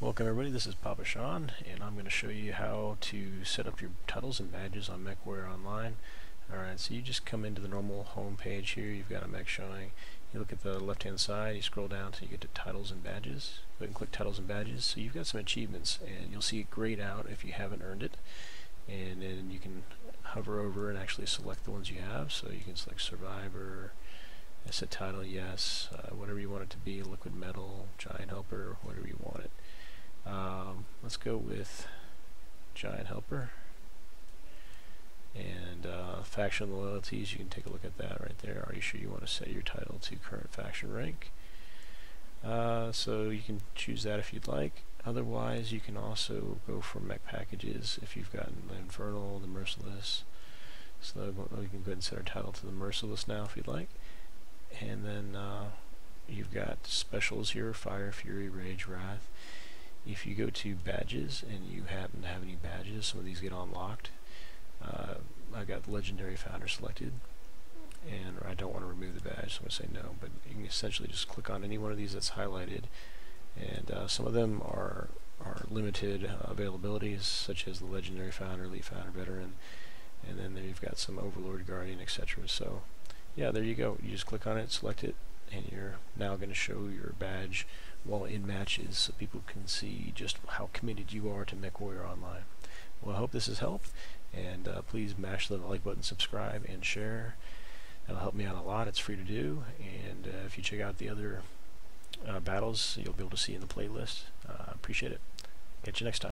Welcome everybody, this is Papa Sean, and I'm going to show you how to set up your titles and badges on MechWarrior Online. Alright, so you just come into the normal home page here, you've got a mech showing, you look at the left hand side, you scroll down until you get to titles and badges, go ahead and click titles and badges, so you've got some achievements, and you'll see it grayed out if you haven't earned it, and then you can hover over and actually select the ones you have, so you can select Survivor, set title, yes, uh, whatever you want it to be, liquid metal, giant helper, whatever you want it. Um, let's go with Giant Helper. And uh, faction loyalties, you can take a look at that right there. Are you sure you want to set your title to current faction rank? Uh, so you can choose that if you'd like. Otherwise, you can also go for mech packages if you've gotten the Infernal, the Merciless. So we can go ahead and set our title to the Merciless now if you'd like. And then uh, you've got specials here, Fire, Fury, Rage, Wrath if you go to badges and you happen to have any badges, some of these get unlocked. Uh, I've got legendary founder selected, and I don't want to remove the badge, so I'm going to say no. But you can essentially just click on any one of these that's highlighted, and uh, some of them are are limited uh, availabilities, such as the legendary founder, elite founder, veteran, and then there you've got some overlord, guardian, etc. So, yeah, there you go. You just click on it, select it, and you're now going to show your badge while in matches so people can see just how committed you are to MechWarrior Online. Well, I hope this has helped, and uh, please mash the like button, subscribe, and share. That'll help me out a lot. It's free to do, and uh, if you check out the other uh, battles, you'll be able to see in the playlist. Uh, appreciate it. Catch you next time.